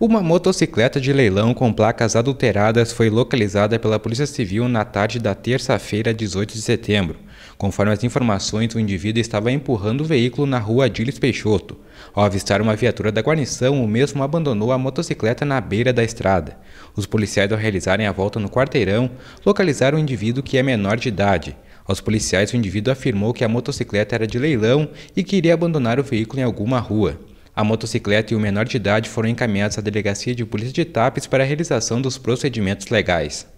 Uma motocicleta de leilão com placas adulteradas foi localizada pela Polícia Civil na tarde da terça-feira, 18 de setembro. Conforme as informações, o indivíduo estava empurrando o veículo na rua Adilis Peixoto. Ao avistar uma viatura da guarnição, o mesmo abandonou a motocicleta na beira da estrada. Os policiais, ao realizarem a volta no quarteirão, localizaram o indivíduo que é menor de idade. Aos policiais, o indivíduo afirmou que a motocicleta era de leilão e queria abandonar o veículo em alguma rua. A motocicleta e o menor de idade foram encaminhados à Delegacia de Polícia de Tapes para a realização dos procedimentos legais.